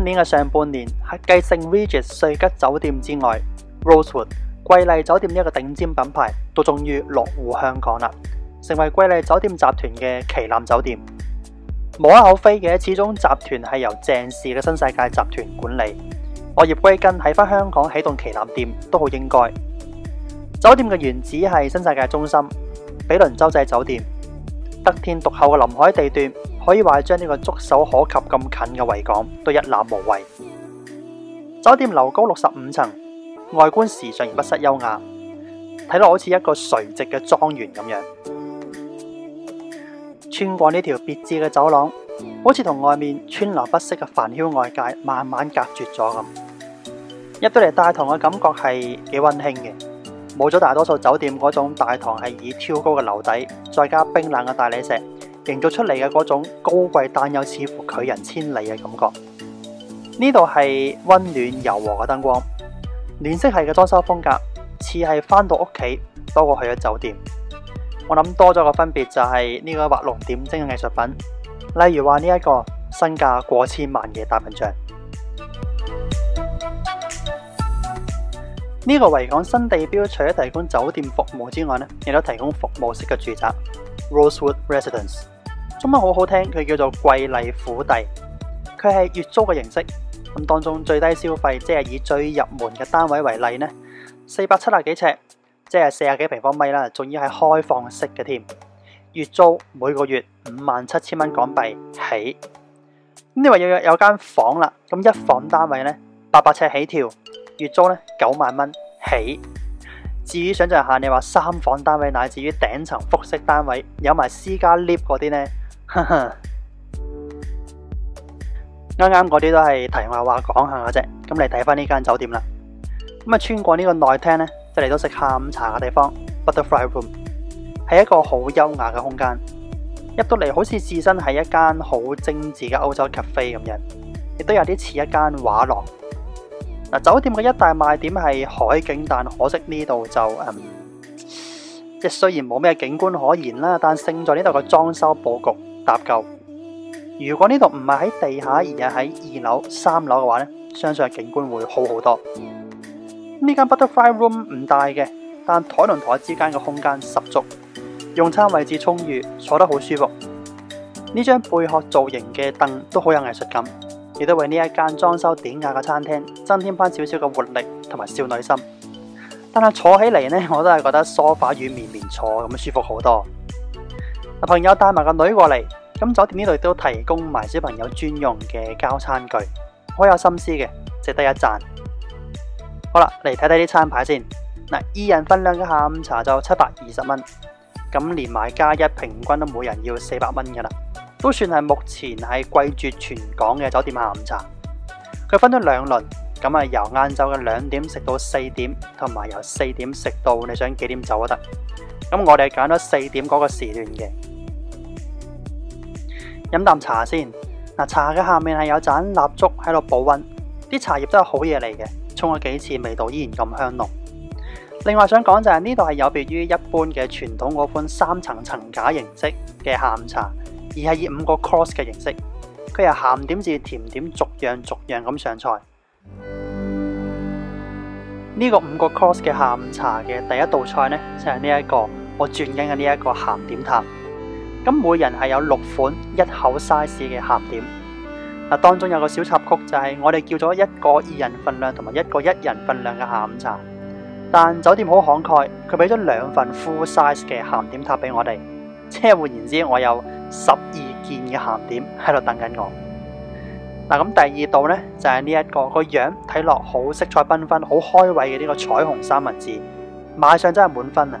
今年嘅上半年，喺繼聖 Regis 瑞吉酒店之外，Rosewood 瑰麗酒店呢一個頂尖品牌都終於落戶香港啦，成為瑰麗酒店集團嘅旗艦酒店。無可厚非嘅，始終集團係由鄭氏嘅新世界集團管理。我葉歸根喺返香港起動旗艦店都好應該。酒店嘅原址係新世界中心，比鄰洲際酒店，得天獨厚嘅臨海地段。可以話係將呢個觸手可及咁近嘅維港都一覽無遺。酒店樓高六十五層，外觀時尚而不失優雅，睇落好似一個垂直嘅莊園咁樣。穿過呢條別致嘅走廊，好似同外面川流不息嘅繁囂外界慢慢隔絕咗咁。入到嚟大堂嘅感覺係幾溫馨嘅，冇咗大多數酒店嗰種大堂係以挑高嘅樓底，再加冰冷嘅大理石。營造出嚟嘅嗰種高貴但又似乎拒人千里嘅感覺，呢度係溫暖柔和嘅燈光，暖色系嘅裝修風格，似係返到屋企多過去咗酒店。我諗多咗個分別就係呢個畫龍點睛嘅藝術品，例如話呢一個身價過千萬嘅大笨象。呢個維港新地標除咗提供酒店服務之外呢，亦都提供服務式嘅住宅 Rosewood Residence。中文好好聽，佢叫做瑰麗府邸，佢係月租嘅形式。咁當中最低消費，即係以最入門嘅單位為例呢，四百七十幾尺，即係四十幾平方米啦，仲要係開放式嘅添。月租每個月五萬七千蚊港幣起。咁你話有有有間房啦，咁一房單位呢，八百尺起跳，月租呢九萬蚊起。至於想象下，你話三房單位乃至於頂層複式單位，有埋私家 lift 嗰啲呢？呵，啱啱嗰啲都係題外話講下嘅啫。咁嚟睇翻呢間酒店啦。咁啊，穿過呢個內廳呢，就嚟到食下午茶嘅地方，Butterfly Room 係一個好優雅嘅空間。入到嚟好似置身喺一間好精緻嘅歐洲 cafe 咁樣，亦都有啲似一間畫廊。嗱，酒店嘅一大賣點係海景，但可惜呢度就嗯，即係雖然冇咩景觀可言啦，但勝在呢度嘅裝修佈局。搭夠。如果呢度唔係喺地下，而係喺二樓、三樓嘅話呢，相信景觀會好好多。呢間 Butterfly Room 唔大嘅，但台同台之間嘅空間十足，用餐位置充裕，坐得好舒服。呢張貝殼造型嘅凳都好有藝術感，亦都為呢一間裝修典雅嘅餐廳增添翻少少嘅活力同埋少女心。但係坐起嚟呢，我都係覺得梳化與綿綿坐咁舒服好多。朋友帶埋個女過嚟，咁酒店呢度都提供埋小朋友專用嘅膠餐具，好有心思嘅，值得一讚。好啦，嚟睇睇啲餐牌先。嗱，二人份量嘅下午茶就七百二十蚊，咁連埋加一，平均都每人要四百蚊噶啦，都算係目前係貴絕全港嘅酒店下午茶。佢分咗兩輪，咁啊由晏晝嘅兩點食到四點，同埋由四點食到你想幾點走都得。咁我哋揀咗四點嗰個時段嘅。飲啖茶先，嗱，茶嘅下面係有盞蠟燭喺度保溫，啲茶葉都係好嘢嚟嘅，沖咗幾次味道依然咁香濃。另外想講就係呢度係有別於一般嘅傳統嗰款三層層架形式嘅下午茶，而係以五個 course 嘅形式，佢由鹹點至甜點逐樣逐樣咁上菜。呢個五個 course 嘅下午茶嘅第一道菜呢，就係呢一個我轉緊嘅呢一個鹹點塔。咁每人係有六款一口 size 嘅鹹點，嗱，當中有個小插曲就係我哋叫咗一個二人份量同埋一個一人份量嘅下午茶，但酒店好慷慨，佢俾咗兩份 full size 嘅鹹點塔俾我哋，即係換言之，我有十二件嘅鹹點喺度等緊我。嗱，咁第二道呢，就係呢一個個樣睇落好色彩繽紛、好開胃嘅呢個彩虹三文治，馬上真係滿分啊！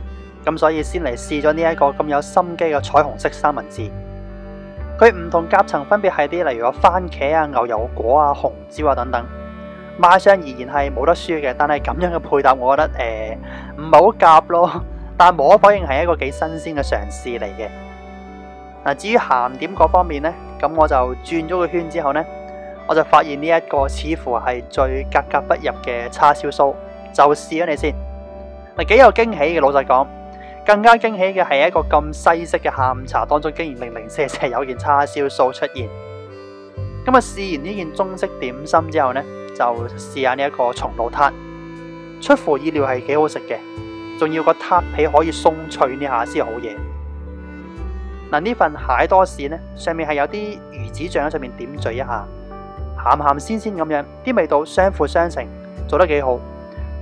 咁所以先嚟試咗呢一個咁有心機嘅彩虹色三文治。佢唔同夾層分別係啲例如話番茄啊、牛油果啊、紅椒啊等等。賣相而言係冇得輸嘅，但係咁樣嘅配搭，我覺得诶唔系好夾咯。但係無可否認係一個幾新鮮嘅嘗試嚟嘅。嗱，至於鹹點嗰方面呢，咁我就轉咗個圈之後呢，我就發現呢一個似乎係最格格不入嘅叉燒酥，就試咗你先。嗱，幾有驚喜嘅，老實講，更加驚喜嘅係一個咁西式嘅下午茶當中，竟然零零舍舍有件叉燒酥出現。咁啊，試完呢件中式點心之後呢。就試下呢一個松露撻，出乎意料係幾好食嘅，仲要個撻皮可以鬆脆呢下先好嘢。嗱，呢份蟹多士呢，上面係有啲魚子醬喺上面點綴一下，鹹鹹鮮鮮咁樣，啲味道相輔相成，做得幾好。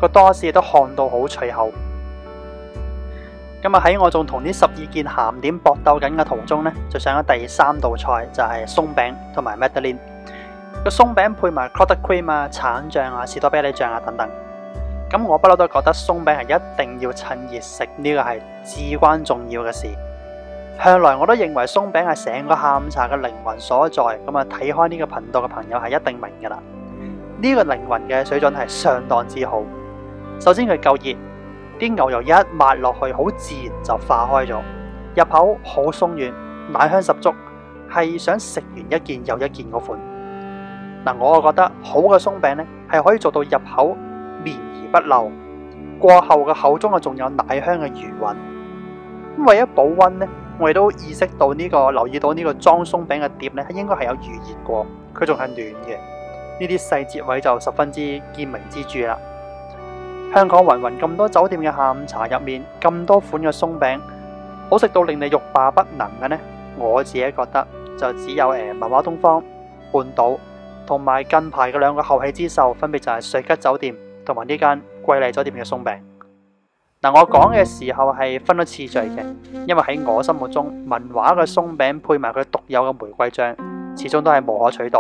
個多士都看到好脆口。今日喺我仲同呢十二件鹹點搏鬥緊嘅途中呢，就上咗第三道菜，就係鬆餅同埋 Madeleine。個鬆餅配埋 clotted cream 啊、橙醬啊、士多啤梨醬啊等等，咁我不嬲都覺得鬆餅係一定要趁熱食，呢個係至關重要嘅事。向來我都認為鬆餅係成個下午茶嘅靈魂所在，咁啊睇開呢個頻道嘅朋友係一定明噶啦。呢個靈魂嘅水準係相當之好。首先佢夠熱，啲牛油一抹落去，好自然就化開咗，入口好鬆軟，奶香十足，係想食完一件又一件嗰款。嗱，我啊覺得好嘅鬆餅咧，係可以做到入口綿而不漏，過後嘅口中啊仲有奶香嘅餘韻。咁為咗保溫呢，我亦都意識到呢個留意到呢個裝鬆餅嘅碟咧，應該係有預熱過，佢仲係暖嘅。呢啲細節位就十分之見微知著啦。香港芸芸咁多酒店嘅下午茶入面，咁多款嘅松餅，好食到令你欲罢不能嘅呢？我自己覺得就只有诶文華東方、半島。同埋近排嘅兩個後起之秀，分別就係瑞吉酒店同埋呢間瑰麗酒店嘅松餅。嗱，我講嘅時候係分咗次序嘅，因為喺我心目中，文華嘅松餅配埋佢獨有嘅玫瑰醬，始終都係無可取代。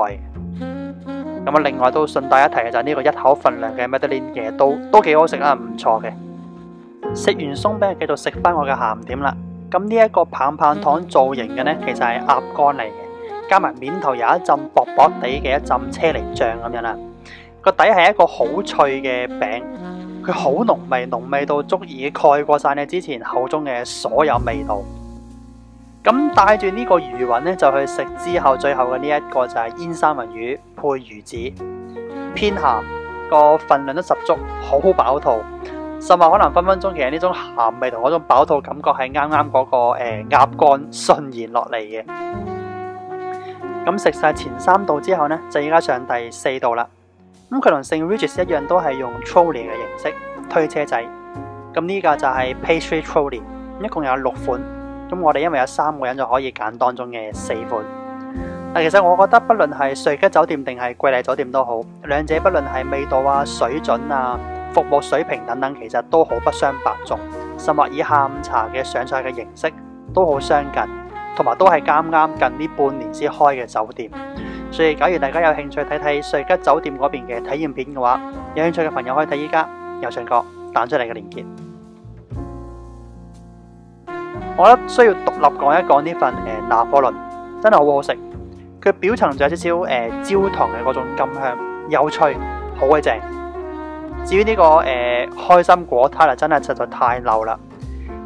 咁啊，另外都順帶一提嘅就係呢個一口份量嘅 Madeleine 嘅都都幾好食啊，唔錯嘅。食完鬆餅，繼續食翻我嘅鹹點啦。咁呢一個棒棒糖造型嘅呢，其實係鴨肝嚟嘅。加埋面頭有一浸薄薄地嘅一浸車厘醬咁樣啦，個底係一個好脆嘅餅，佢好濃味，濃味到足以蓋過晒你之前口中嘅所有味道。咁帶住呢個餘韻呢，就去食之後最後嘅呢一個就係煙三文魚配魚子，偏鹹，個份量都十足，好飽肚。甚至可能分分鐘其實呢種鹹味同嗰種飽肚感覺係啱啱嗰個誒鴨肝順延落嚟嘅。咁食晒前三道之後呢，就依家上第四道啦。咁佢同聖 Regis 一樣，都係用 trolley 嘅形式推車仔。咁呢個就係 pastry trolley，一共有六款。咁我哋因為有三個人就可以揀當中嘅四款。嗱其實我覺得，不論係瑞吉酒店定係瑰麗酒店都好，兩者不論係味道啊、水準啊、服務水平等等，其實都好不相伯仲。甚或以下午茶嘅上菜嘅形式都好相近。同埋都係啱啱近呢半年先開嘅酒店，所以假如大家有興趣睇睇瑞吉酒店嗰邊嘅體驗片嘅話，有興趣嘅朋友可以睇依家右上角彈出嚟嘅連結。我覺得需要獨立講一講呢份誒、呃、拿破崙，真係好好食。佢表層就有少少誒、焦糖嘅嗰種甘香，有趣，好鬼正。至於呢、這個誒、開心果撻啊，真係實在太流啦。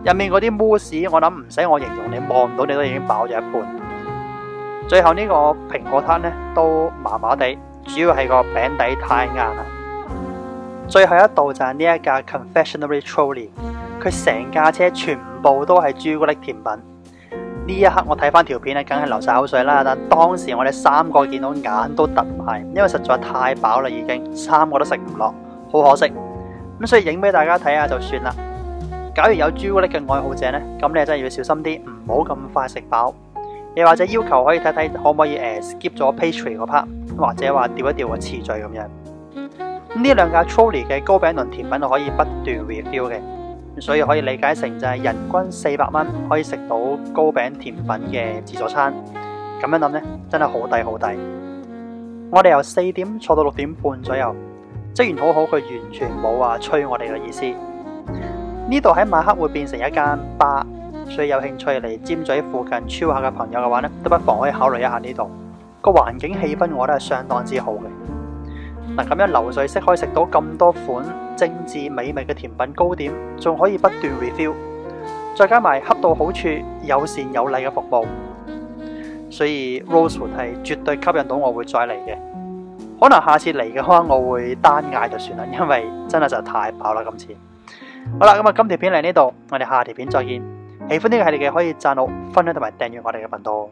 入面嗰啲慕斯，我諗唔使我形容，你望唔到你都已經飽咗一半。最後呢個蘋果撻呢都麻麻地，主要係個餅底太硬啦。最後一道就係呢一架 Confectionery Trolley，佢成架車全部都係朱古力甜品。呢一刻我睇翻條片咧，梗係流晒口水啦。但當時我哋三個見到眼都突埋，因為實在太飽啦，已經三個都食唔落，好可惜。咁所以影俾大家睇下就算啦。假如有朱古力嘅愛好者呢，咁你真係要小心啲，唔好咁快食飽。又或者要求可以睇睇可唔可以誒 skip 咗 pastry 嗰 part，或者話調一調個次序咁樣。呢兩架 trolley 嘅糕饼同甜品可以不斷 refill 嘅，所以可以理解成就係人均四百蚊可以食到糕餅甜品嘅自助餐。咁樣諗呢，真係好抵好抵。我哋由四點坐到六點半左右，職員好好，佢完全冇話催我哋嘅意思。呢度喺晚黑會變成一間吧，所以有興趣嚟尖咀附近 chill 下嘅朋友嘅話呢，都不妨可以考慮一下呢度。個環境氣氛我覺得係相當之好嘅。嗱，咁樣流水式可以食到咁多款精致美味嘅甜品糕點，仲可以不斷 refill，再加埋恰到好處、友善有礼嘅服務，所以 Rosewood 係絕對吸引到我會再嚟嘅。可能下次嚟嘅话，我會單嗌就算啦，因為真係就太飽啦今次。好啦，咁啊，今條片嚟呢度，我哋下條片再見。喜歡呢個系列嘅可以讚好、分享同埋訂閱我哋嘅頻道。